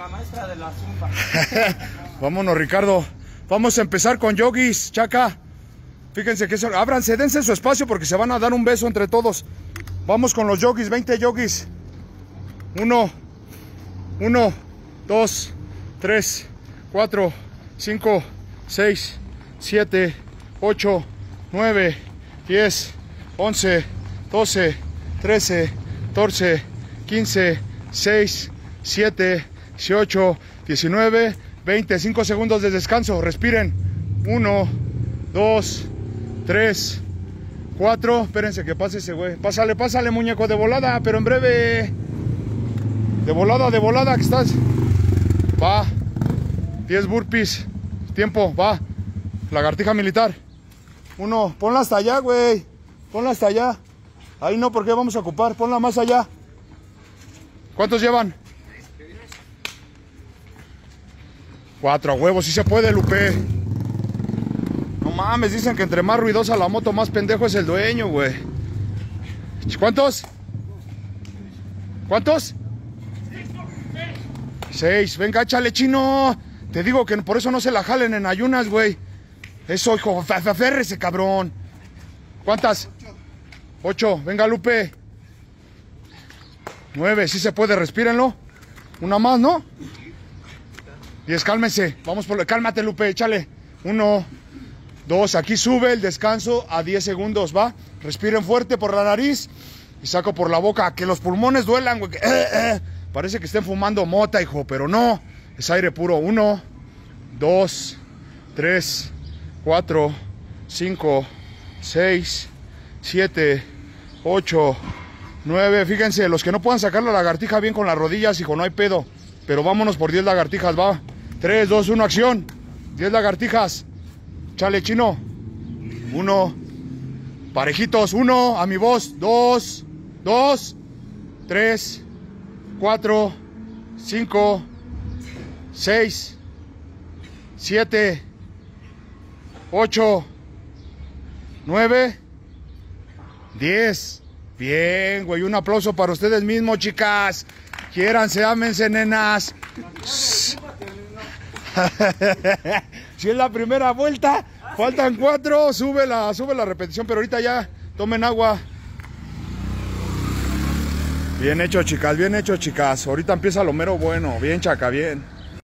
La maestra de la zumba. Vámonos, Ricardo. Vamos a empezar con yogis, chaca. Fíjense que eso. Ábranse, dense su espacio porque se van a dar un beso entre todos. Vamos con los yogis, 20 yogis. Uno, uno, dos, tres, cuatro, cinco, seis, siete, ocho, nueve, diez, once, doce, trece, catorce, quince, seis, siete, 18, 19, 20, 5 segundos de descanso. Respiren. 1, 2, 3, 4. Espérense que pase ese güey. Pásale, pásale, muñeco, de volada, pero en breve. De volada, de volada, que estás. Va. 10 burpees. Tiempo, va. Lagartija militar. Uno, ponla hasta allá, güey. Ponla hasta allá. Ahí no, porque vamos a ocupar. Ponla más allá. ¿Cuántos llevan? Cuatro a huevos, si se puede, Lupe. No mames, dicen que entre más ruidosa la moto, más pendejo es el dueño, güey. ¿Cuántos? ¿Cuántos? Seis. Venga, échale, chino. Te digo que por eso no se la jalen en ayunas, güey. Eso, hijo, ese cabrón. ¿Cuántas? Ocho. Venga, Lupe. Nueve. Si se puede, respírenlo. Una más, ¿no? Diez, cálmese. Vamos por... Cálmate, Lupe, échale. Uno, dos, aquí sube el descanso a 10 segundos, ¿va? Respiren fuerte por la nariz y saco por la boca. Que los pulmones duelan, güey. Eh, eh. Parece que estén fumando mota, hijo, pero no. Es aire puro. Uno, dos, tres, cuatro, cinco, seis, siete, ocho, nueve. Fíjense, los que no puedan sacar la lagartija bien con las rodillas, hijo, no hay pedo. Pero vámonos por 10 lagartijas, va. 3, 2, 1, acción. 10 lagartijas. Chale, chino. 1. Parejitos. 1. A mi voz. 2. 2. 3. 4. 5. 6. 7. 8. 9. 10. Bien, güey. Un aplauso para ustedes mismos, chicas. Quiéranse, ámense, nenas. si es la primera vuelta, faltan cuatro, sube la, sube la repetición, pero ahorita ya tomen agua. Bien hecho, chicas, bien hecho, chicas. Ahorita empieza lo mero bueno. Bien, chaca, bien.